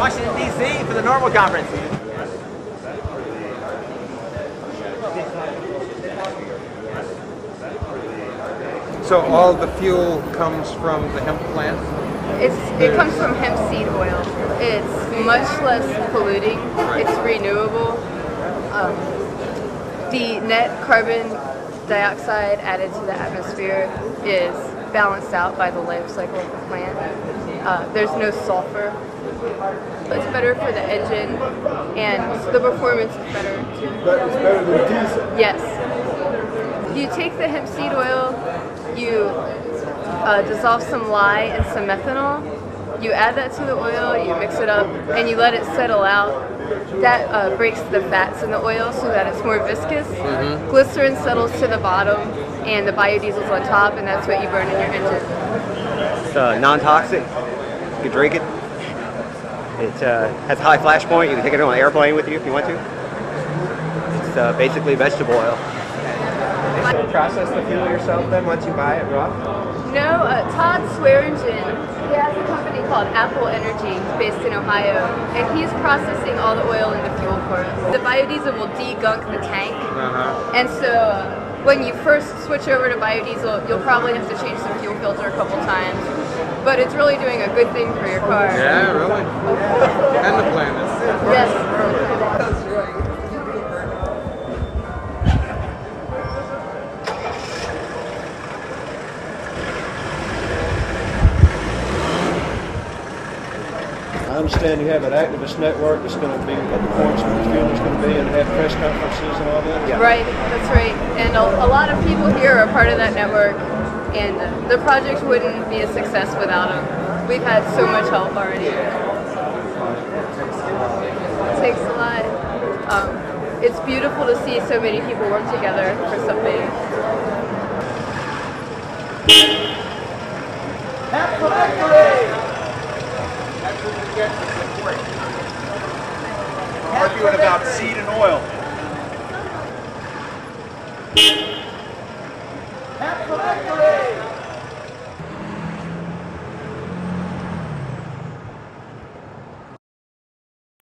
Washington, D.C. for the NORML conference. So all the fuel comes from the hemp plant? It's it comes from hemp seed oil. It's much less polluting. It's renewable. Um, the net carbon dioxide added to the atmosphere is balanced out by the life cycle of the plant. Uh, there's no sulfur. It's better for the engine, and the performance is better too. But it's better than diesel. Yes. You take the hemp seed oil, you uh, dissolve some lye and some methanol, you add that to the oil, you mix it up, and you let it settle out. That uh, breaks the fats in the oil so that it's more viscous. Glycerin settles to the bottom, and the biodiesel's on top, and that's what you burn in your engine. It's uh, non-toxic. You can drink it. It uh, has a high flash point. You can take it on an airplane with you if you want to. It's uh, basically vegetable oil. Process the fuel yourself then once you buy it raw? No, uh, Todd Swearingen, he has a company called Apple Energy based in Ohio, and he's processing all the oil into fuel for us. The biodiesel will degunk the tank, Uh-huh. and so uh, when you first switch over to biodiesel, you'll probably have to change the fuel filter a couple times. But it's really doing a good thing for your car. Yeah, really? And the planet. Yes. I understand you have an activist network that's going to be at the points where the fuel is going to be and have press conferences and all that. Yeah. Right, that's right. And a, a lot of people here are part of that network, and the project wouldn't be a success without them. We've had so much help already. It takes a lot. Um, it's beautiful to see so many people work together for something. arguing about seed and oil. Have victory!